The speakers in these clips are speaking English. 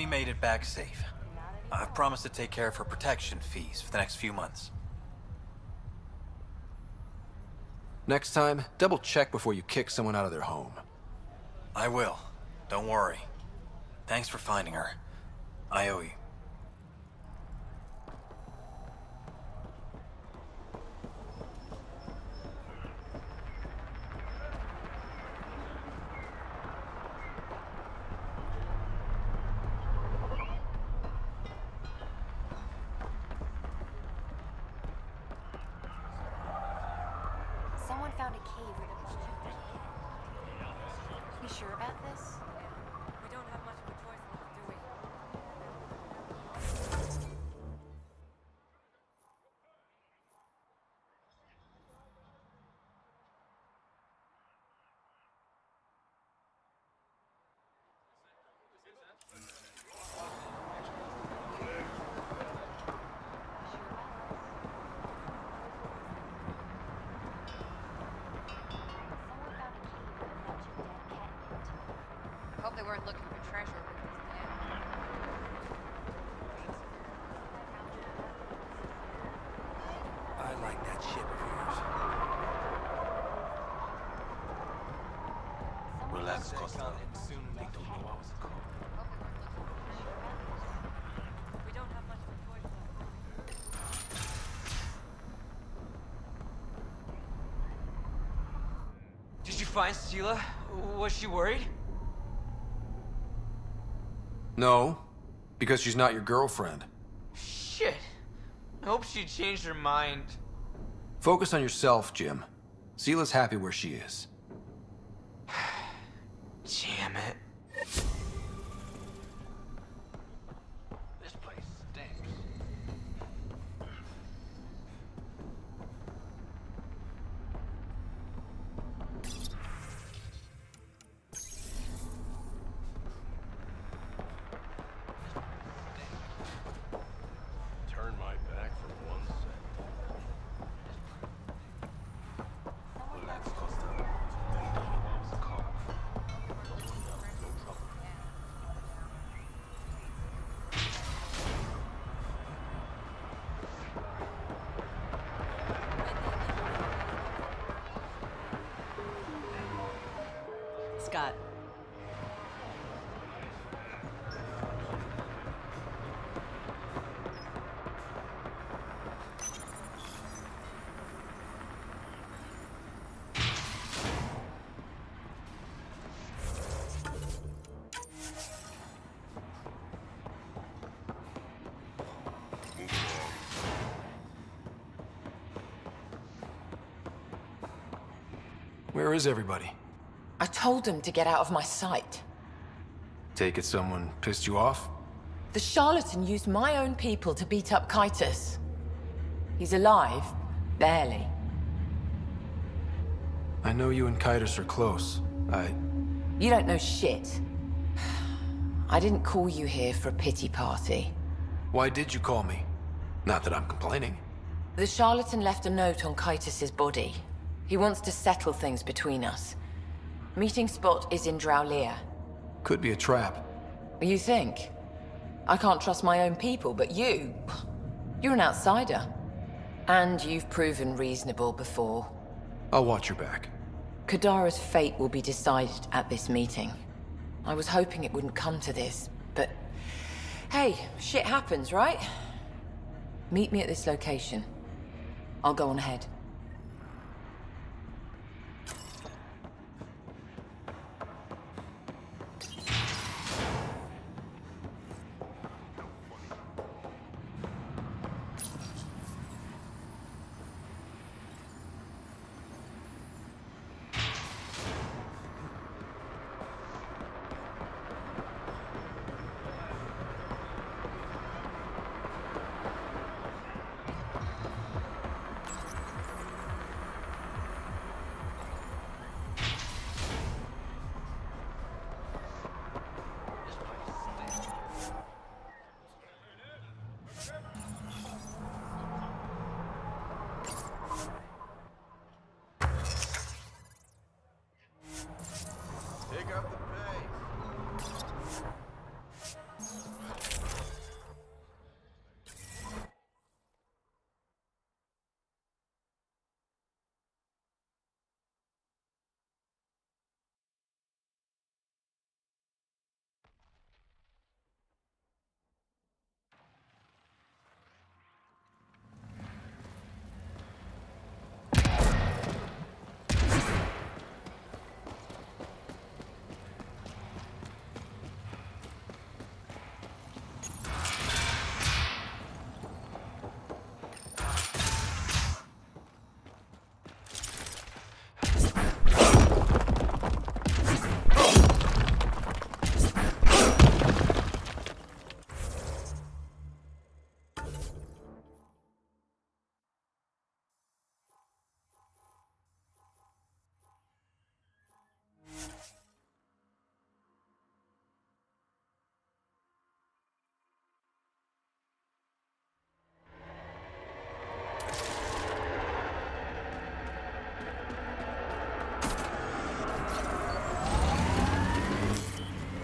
Remy made it back safe. I've promised to take care of her protection fees for the next few months. Next time, double check before you kick someone out of their home. I will. Don't worry. Thanks for finding her. I owe you. Someone found a cave with a bunch You sure about this? We don't have much Hope they weren't looking for treasure with this plan. I like that ship of yours. Relax, Costa. Soon they don't know what was. We don't have much of a choice. Did you find Stila? Was she worried? No, because she's not your girlfriend. Shit. I hope she changed her mind. Focus on yourself, Jim. Sela's happy where she is. Scott. Where is everybody? I told them to get out of my sight. Take it someone pissed you off? The charlatan used my own people to beat up Kitus. He's alive, barely. I know you and Kitus are close. I... You don't know shit. I didn't call you here for a pity party. Why did you call me? Not that I'm complaining. The charlatan left a note on Kitus's body. He wants to settle things between us. Meeting spot is in Draullir. Could be a trap. You think? I can't trust my own people, but you... You're an outsider. And you've proven reasonable before. I'll watch your back. Kadara's fate will be decided at this meeting. I was hoping it wouldn't come to this, but... Hey, shit happens, right? Meet me at this location. I'll go on ahead.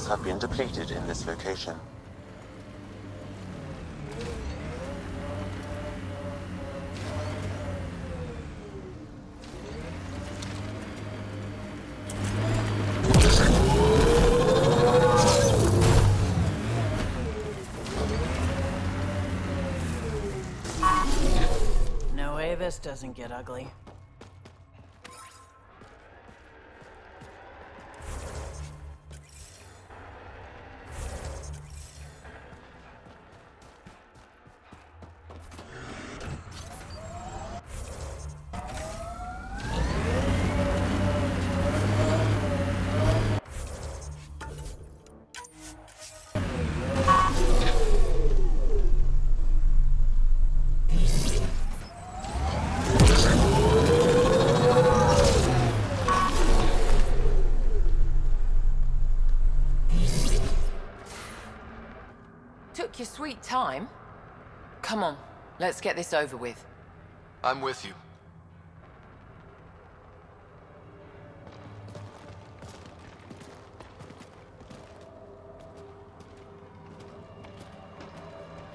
Minerals have been depleted in this location. No way this doesn't get ugly. Time. Come on, let's get this over with. I'm with you.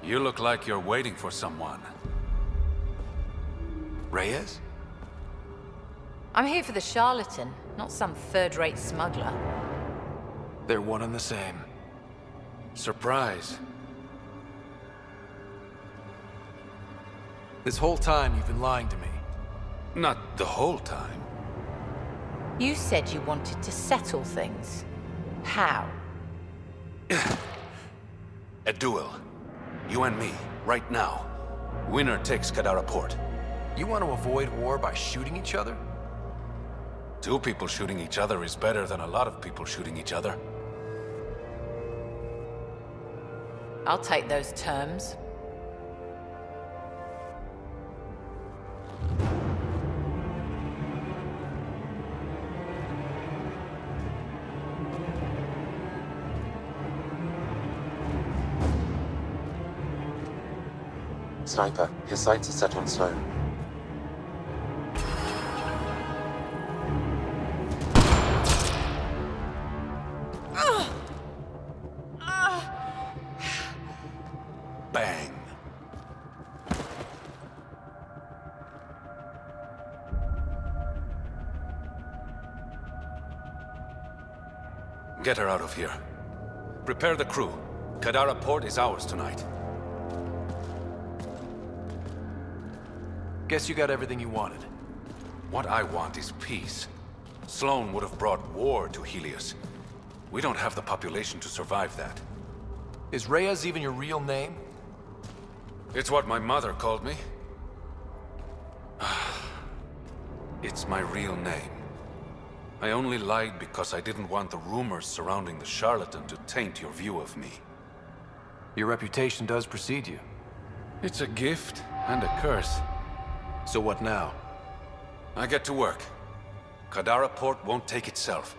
You look like you're waiting for someone. Reyes? I'm here for the charlatan, not some third-rate smuggler. They're one and the same. Surprise. This whole time you've been lying to me. Not the whole time. You said you wanted to settle things. How? A duel. You and me, right now. Winner takes Kadara Port. You want to avoid war by shooting each other? Two people shooting each other is better than a lot of people shooting each other. I'll take those terms. Sniper, his sights are set on Sloane. Bang. Get her out of here. Prepare the crew. Kadara Port is ours tonight. Guess you got everything you wanted. What I want is peace. Sloane would have brought war to Heleus. We don't have the population to survive that. Is Reyes even your real name? It's what my mother called me. It's my real name. I only lied because I didn't want the rumors surrounding the charlatan to taint your view of me. Your reputation does precede you. It's a gift and a curse. So what now? I get to work. Kadara Port won't take itself.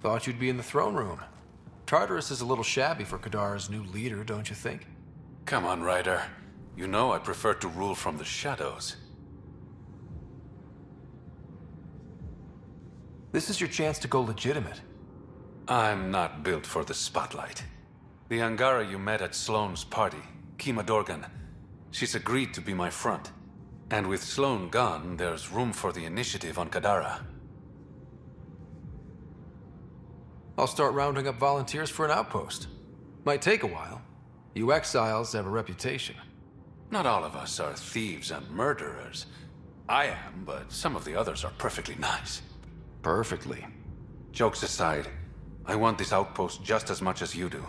Thought you'd be in the throne room. Tartarus is a little shabby for Kadara's new leader, don't you think? Come on, Ryder. You know I prefer to rule from the shadows. This is your chance to go legitimate. I'm not built for the spotlight. The Angara you met at Sloane's party, Keema Dorgun, she's agreed to be my front. And with Sloane gone, there's room for the initiative on Kadara. I'll start rounding up volunteers for an outpost. Might take a while. You exiles have a reputation. Not all of us are thieves and murderers. I am, but some of the others are perfectly nice. Perfectly. Jokes aside, I want this outpost just as much as you do.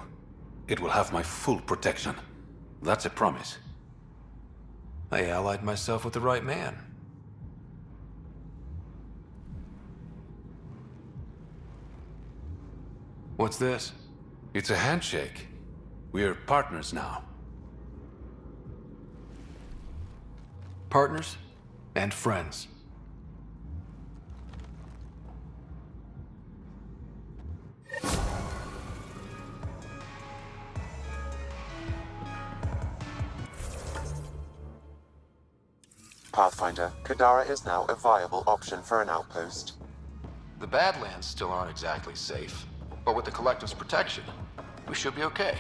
It will have my full protection. That's a promise. I allied myself with the right man. What's this? It's a handshake. We're partners now. Partners and friends. Pathfinder, Kadara is now a viable option for an outpost. The Badlands still aren't exactly safe, but with the Collective's protection, we should be okay.